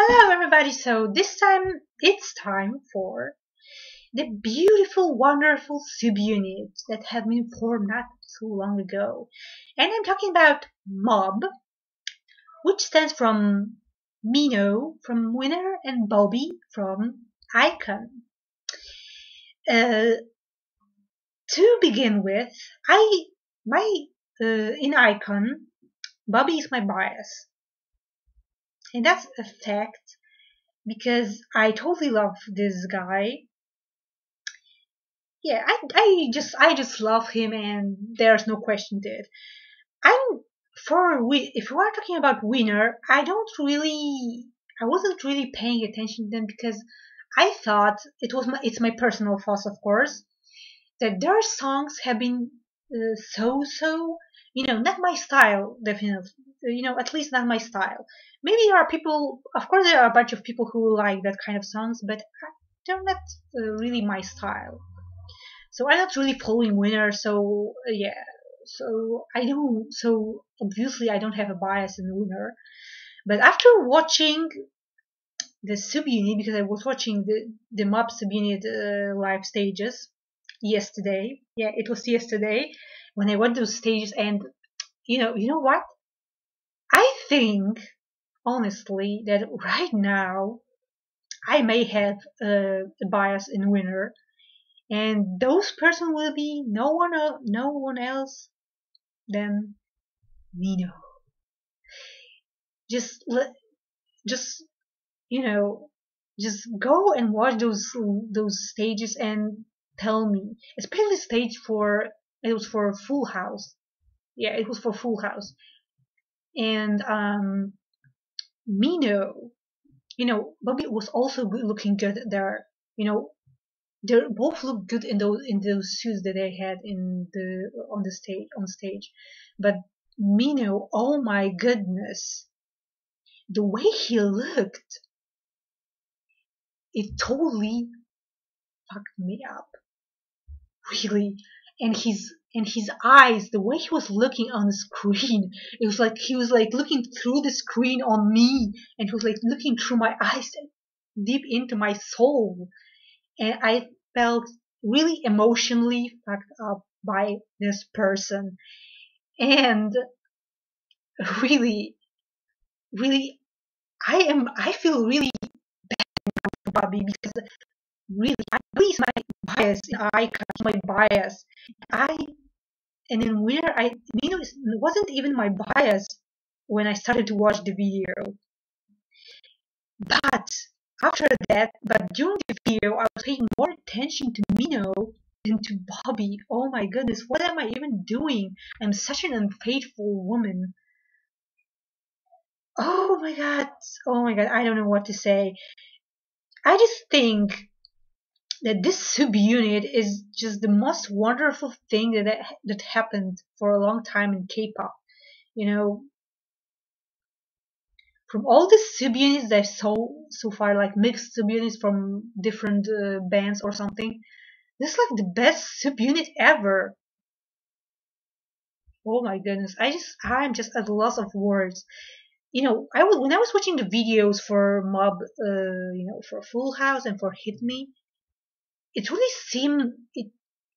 Hello, everybody. So this time it's time for the beautiful, wonderful subunits that have been formed not so long ago. And I'm talking about MOBB, which stands from Mino from Winner and Bobby from iKON. Uh, to begin with, I my uh, in iKON, Bobby is my bias and that's a fact because I totally love this guy. Yeah, I, I just I just love him, and there's no question to it. I'm for we if we are talking about winner, I don't really I wasn't really paying attention to them because I thought it was my it's my personal fault, of course, that their songs have been uh, so so you know not my style definitely you know at least not my style. Maybe there are people of course there are a bunch of people who like that kind of songs but they're not uh, really my style. So i'm not really following winner so uh, yeah. So i don't so obviously i don't have a bias in winner but after watching the subunit because i was watching the the MOBB subunit uh, live stages yesterday yeah it was yesterday when i went to stages and you know you know what i think honestly that right now I may have a, a bias in winner, and those person will be no one el- no one else than Mino. Just let, just you know, just go and watch those those stages and tell me, especially stage for it was for Full House. Yeah, it was for Full House, and um, Mino, you know, Bobby was also good looking good there. You know, they both looked good in those in those suits that they had in the on the stage on stage. But Mino, oh my goodness, the way he looked, it totally fucked me up. Really. And his and his eyes, the way he was looking on the screen, it was like he was like looking through the screen on me, and he was like looking through my eyes deep into my soul, and I felt really emotionally fucked up by this person, and really, really, I am I feel really bad for Bobby because really, I is my bias. in I my bias. I and then where I you know it wasn't even my bias when I started to watch the video. But after that, but during the video, I was paying more attention to Mino than to Bobby. Oh my goodness, what am I even doing? I'm such an unfaithful woman. Oh my god, oh my god, I don't know what to say. I just think that this subunit is just the most wonderful thing that that happened for a long time in K-pop. You know, from all the subunits that I saw so far, like mixed subunits from different uh, bands or something, this is like the best subunit ever. Oh my goodness, I just I'm just at a loss of words. You know, I was when I was watching the videos for MOBB, uh, you know, for Full House and for Hit Me, it really seemed it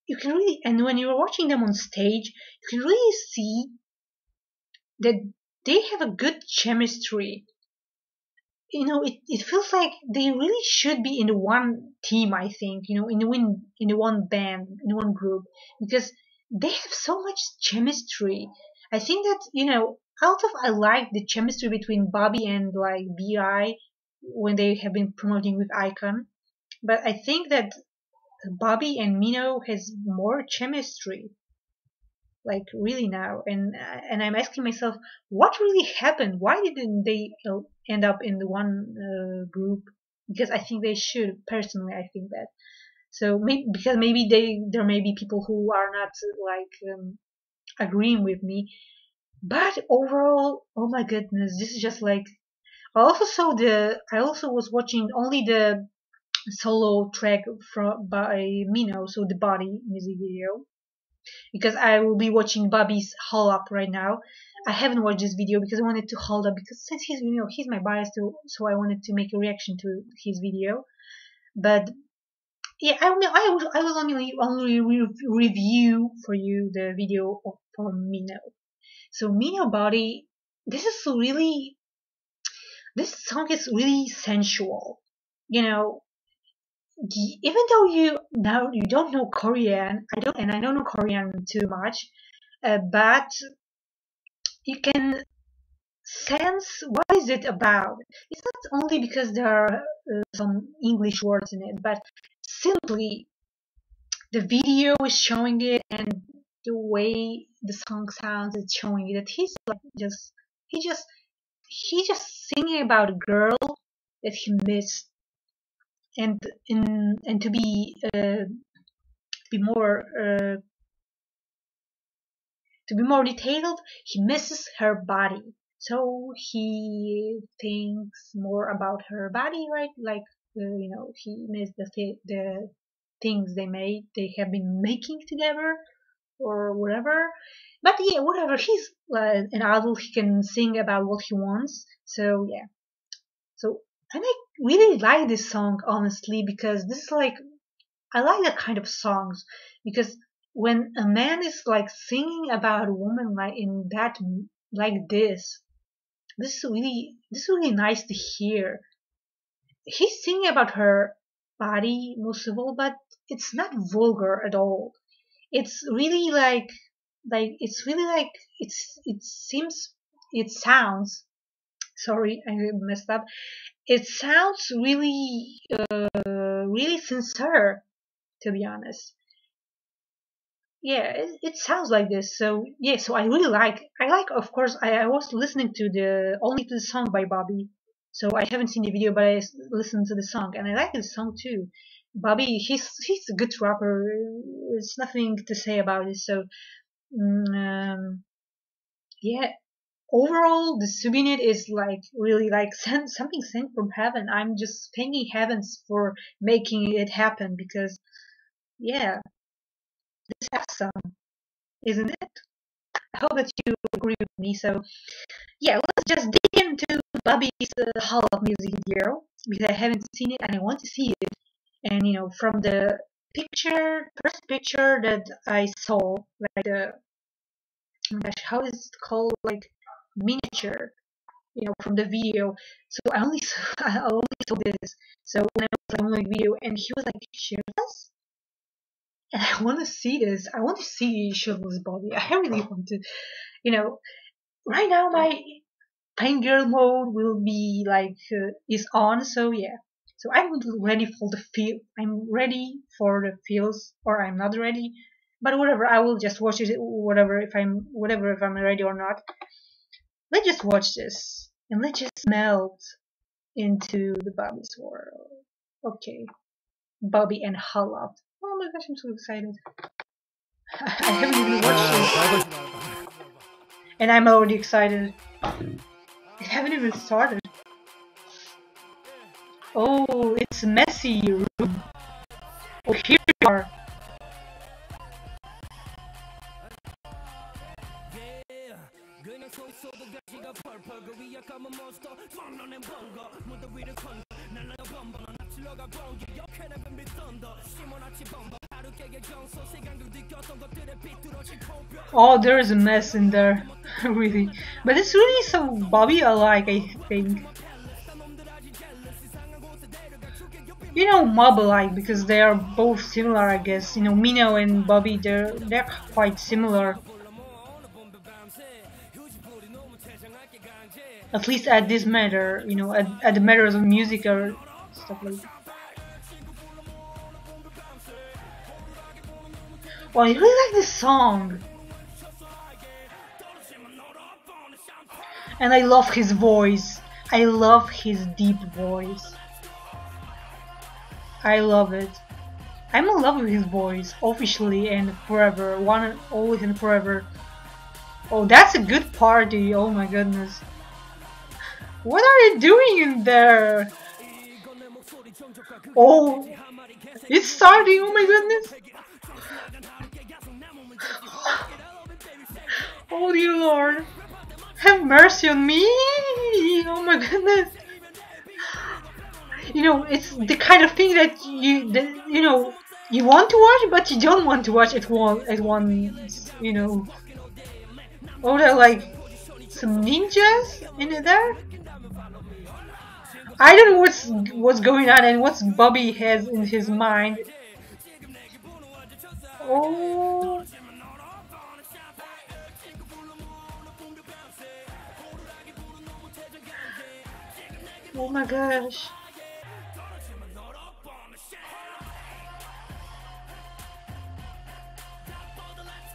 you can really and when you're watching them on stage you can really see that they have a good chemistry. You know it, it feels like they really should be in the one team i think you know in the one in the one band in one group because they have so much chemistry. I think that you know out of i like the chemistry between bobby and like B.I when they have been promoting with iKON but i think that Bobby and Mino has more chemistry like really now. And and i'm asking myself what really happened? Why didn't they end up in the one uh, group? Because i think they should personally i think that. So maybe because maybe they there may be people who are not like um, agreeing with me. But overall oh my goodness this is just like i also saw the i also was watching only the solo track from by Mino, so the body music video. because I will be watching Bobby's HOLUP right now. I haven't watched this video because I wanted to hold up because since he's you know he's my bias too, so I wanted to make a reaction to his video. But yeah, I will I will I will only only re review for you the video of, for Mino. So Mino Body, this is really this song is really sensual. You know, even though you now you don't know Korean, I don't, and I don't know Korean too much, uh, but you can sense what is it about. It's not only because there are uh, some English words in it, but simply the video is showing it and the way the song sounds is showing it that he's like just he just he just singing about a girl that he missed and in and to be uh, be more uh, to be more detailed, he misses her body. So he thinks more about her body, right? Like uh, you know, he missed the th- the things they made, they have been making together, or whatever. But yeah, whatever. He's uh, an adult; he can sing about what he wants. So yeah. So and I really like this song honestly because this is like I like that kind of songs because when a man is like singing about a woman like in that like this this is really this is really nice to hear. He's singing about her body most of all but it's not vulgar at all. It's really like like it's really like it's it seems it sounds sorry i messed up it sounds really uh, really sincere to be honest. Yeah it, it, sounds like this. So yeah so i really like i like of course I, I was listening to the only to the song by bobby. So i haven't seen the video but i listened to the song and i like the song too. Bobby he's he's a good rapper. There's nothing to say about it. So mm, um, yeah overall the subunit is like really like sent, something sent from heaven. I'm just thanking heavens for making it happen because yeah this is awesome isn't it? I hope that you agree with me. So yeah let's just dig into bobby's uh, HOLUP music video because i haven't seen it and i want to see it. And you know from the picture first picture that i saw like the oh gosh how is it called? Like miniature you know from the video. So i only saw, i only saw this. So when i was on the video and he was like shirtless and i want to see this. I want to see shirtless body i really want to you know right now my pain girl mode will be like uh, is on so yeah. So i'm ready for the feel i'm ready for the feels or i'm not ready. But whatever i will just watch it whatever if i'm whatever if i'm ready or not let's just watch this and let's just melt into the Bobby's world. Okay. Bobby and HOLUP. Oh my gosh, I'm so excited. I haven't even watched it. And I'm already excited. I haven't even started. Oh, it's messy room. Oh, here we are. Oh, there is a mess in there, really. But it's really so Bobby alike, I think. You know, MOBB alike because they are both similar, I guess. You know, Mino and Bobby, they're they're quite similar. At least at this matter, you know, at, at the matters of music or stuff like that. Well, I really like this song. And I love his voice. I love his deep voice. I love it. I'm in love with his voice, officially and forever. One, and always and forever. Oh, that's a good party. Oh my goodness. What are you doing in there? Oh, it's starting. Oh my goodness. oh dear Lord, have mercy on me! Oh my goodness! You know, it's the kind of thing that you, that, you know, you want to watch, but you don't want to watch at one at once. You know. Oh, there like some ninjas in there. I don't know what's what's going on and what's Bobby has in his mind. Oh. Oh my gosh.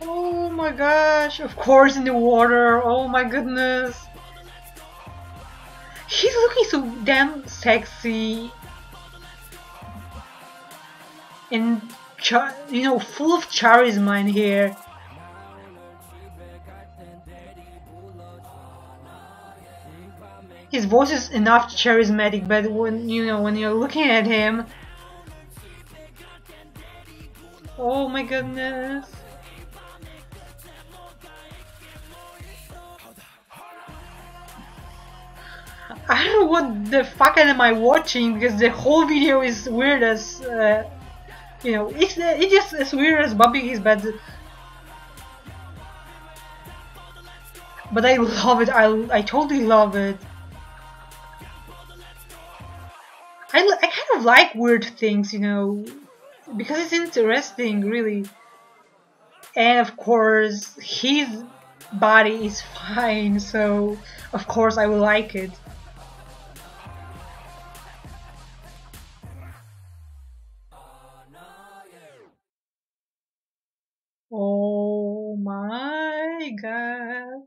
Oh my gosh, of course in the water, oh my goodness. So damn sexy. And, you know, full of charisma in here. His voice is enough charismatic, but when, you know, when you're looking at him... Oh my goodness. I don't know what the fuck am I watching because the whole video is weird as uh, you know it's uh, it's just as weird as Bobby is but but I love it. I, I totally love it. I, I kind of like weird things you know because it's interesting really. And of course his body is fine so of course I will like it Oh my god.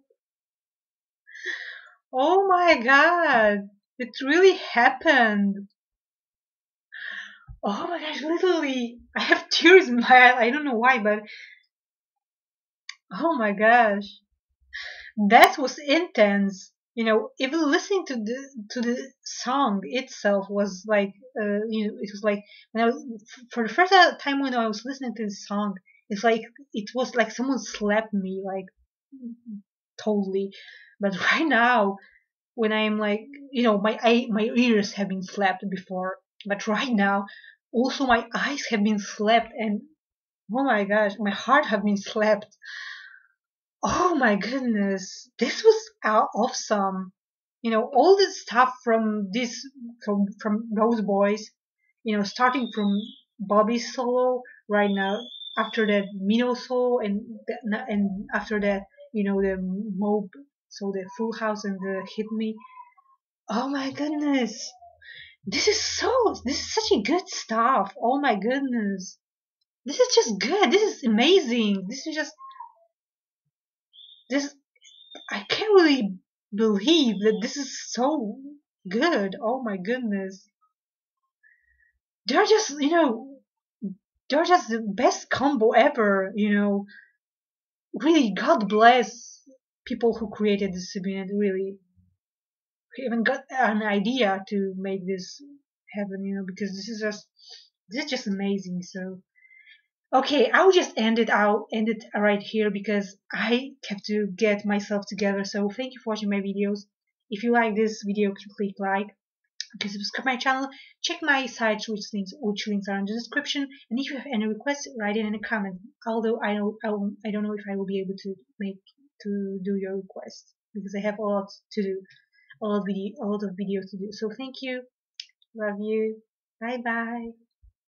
Oh my god. It really happened. Oh my gosh, literally. I have tears in my eyes. I don't know why, but. Oh my gosh. That was intense. You know, even listening to the to the song itself was like, uh, you know, it was like when I was, for the first time when I was listening to the song, it's like it was like someone slapped me like totally. But right now, when I'm like, you know, my eye, my ears have been slapped before, but right now, also my eyes have been slapped, and oh my gosh, my heart have been slapped. Oh my goodness, this was uh, awesome. You know, all this stuff from this from from those boys, you know, starting from Bobby's solo right now after that Mino solo and and after that you know the MOBB so the full house and the hit me. Oh my goodness. This is so this is such a good stuff. Oh my goodness. This is just good. This is amazing. This is just this i can't really believe that this is so good. Oh my goodness. They're just you know they're just the best combo ever, you know. Really, God bless people who created this segment, really. Even got an idea to make this happen, you know, because this is just, this is just amazing, so. Okay, I'll just end it, I'll end it right here because I have to get myself together, so thank you for watching my videos. If you like this video, click like can subscribe my channel, check my sites which links which links are in the description, and if you have any requests, write it in a comment. Although I know I, will, I don't know if I will be able to make to do your request because I have a lot to do, a lot of video, a lot of videos to do. So thank you, love you, bye bye.